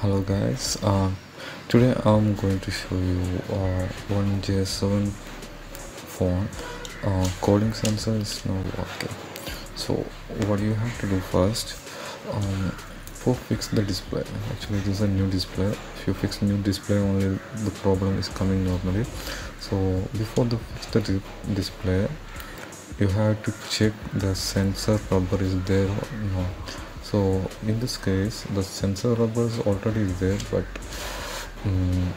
hello guys. Uh, today i'm going to show you uh, one j7 phone. Uh, coding sensor is not working. So what you have to do first um, for fix the display. Actually this is a new display. If you fix new display only the problem is coming normally. So before the fix the di display you have to check the sensor rubber is there or not so in this case the sensor rubber is already there but um,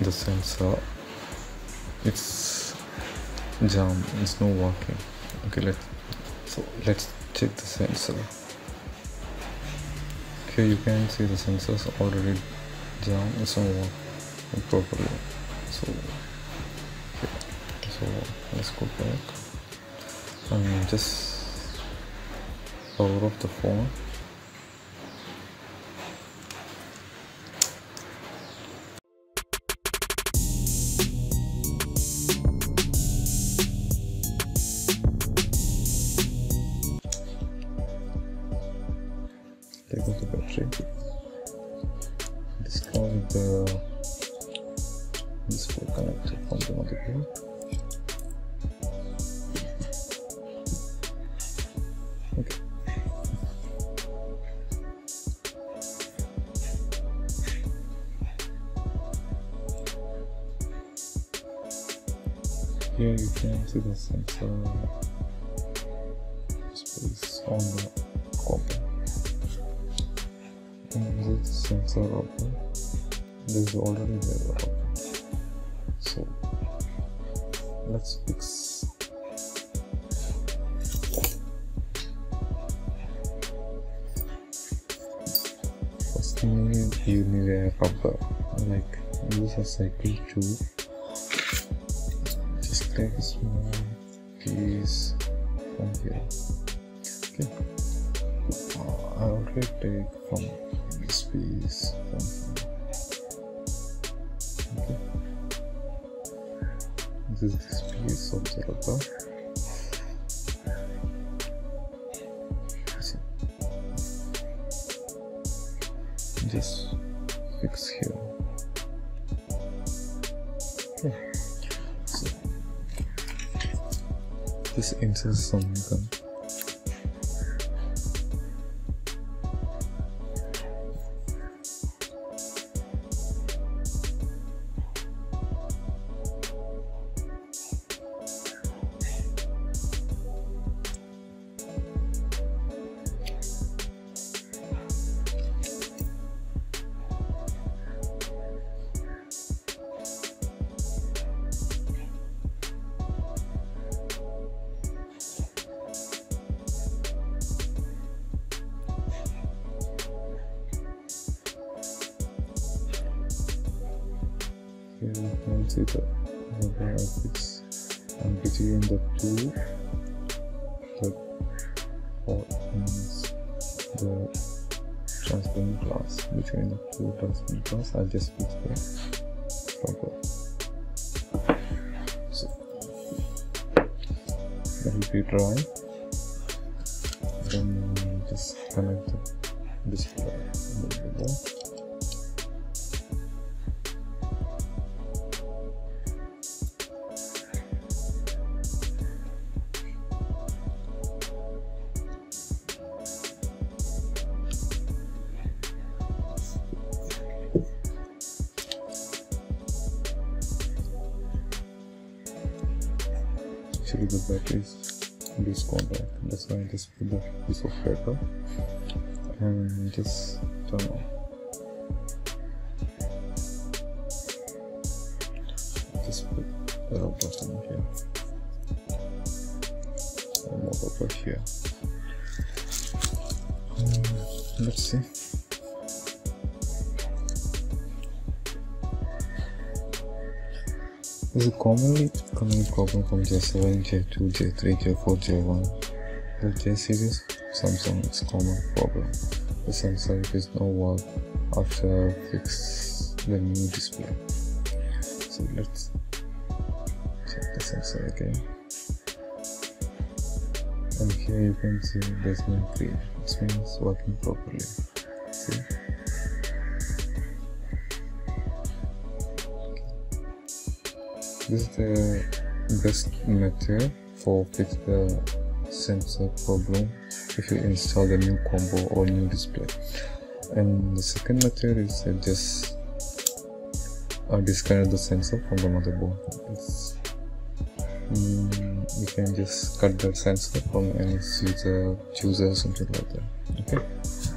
the sensor it's jam it's not working. Okay let's so let's check the sensor. Okay you can see the sensors already jam it's not working properly so okay. so let's go back. And just power off the phone off the battery disconnect the display connector from the motherboard okay. Here you can see the sensor space on the copper and this sensor open this is already there open so let's fix first thing you need a rubber like use a cycle tube just take a small piece from here okay uh, I already take from this piece from. Okay. This is this piece of the rubber. Just fix here. Okay. So this inserts some gun. Here you can see the affix and between the two the what means the transparent glass between the two transparent glass I'll just fix the rubber so that will be dry then just connect the display in the middle actually the battery is loose contact that's why I just put the piece of paper and just turn on. Just put the rubber button here. And more rubber here. Um, let's see is a commonly coming problem from J7, J2, J3, J4, J1. The J series Samsung is common problem. The sensor is no work after fix the new display. So let's check the sensor again. And here you can see there's no green. This means working properly. See? This is the best method for fix the sensor problem if you install the new combo or new display. And the second method is just uh, disconnect the sensor from the motherboard. It's, mm, you can just cut the sensor from any user chooser or something like that. Okay